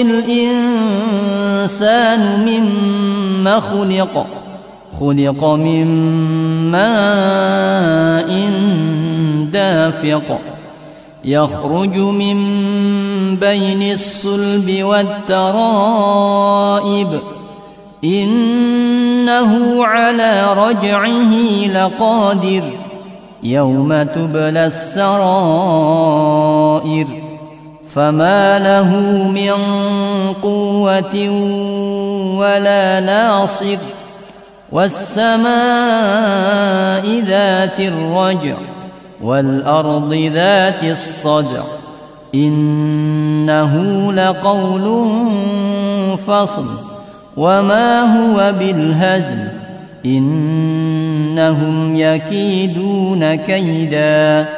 الإنسان مما خلق خلق من ماء دافق يخرج من بين الصلب والترائب إنه على رجعه لقادر يوم تبلى السرائر. فما له من قوة ولا ناصر والسماء ذات الرجع والأرض ذات الصدع إنه لقول فصل وما هو بالهزل إنهم يكيدون كيدا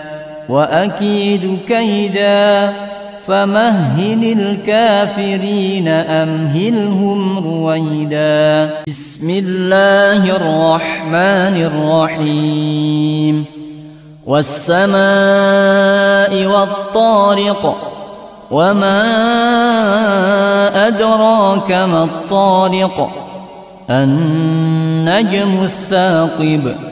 وأكيد كيدا فمهل الكافرين أمهلهم رويدا. بسم الله الرحمن الرحيم. والسماء والطارق وما أدراك ما الطارق. النجم الثاقب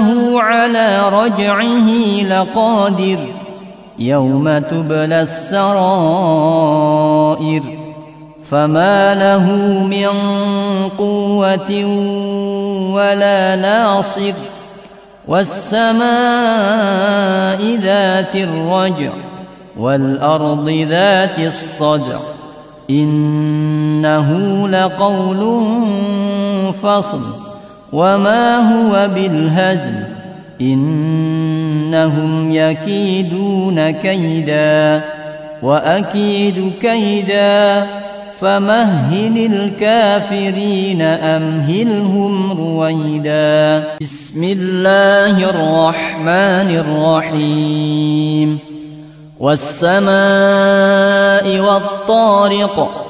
إنه على رجعه لقادر يوم تبلى السرائر فما له من قوة ولا ناصر والسماء ذات الرجع والأرض ذات الصدع إنه لقول فصل وما هو بالهزل إنهم يكيدون كيدا وأكيد كيدا فمهل الكافرين أمهلهم رويدا بسم الله الرحمن الرحيم والسماء والطارق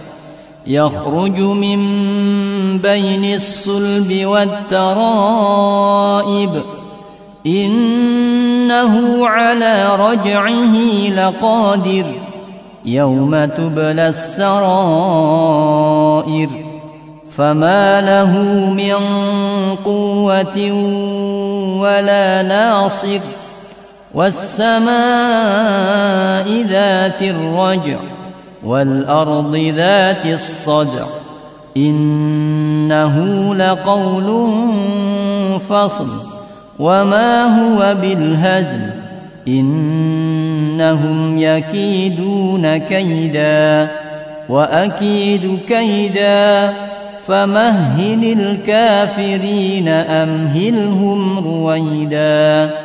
يخرج من بين الصلب والترائب. إنه على رجعه لقادر يوم تبلى السرائر. فما له من قوة ولا ناصر. والسماء ذات الرجع. والأرض ذات الصدع. إنه لقول فصل. وما هو بالهزل. إنهم يكيدون كيدا. وأكيد كيدا. فمهل الكافرين أمهلهم رويدا.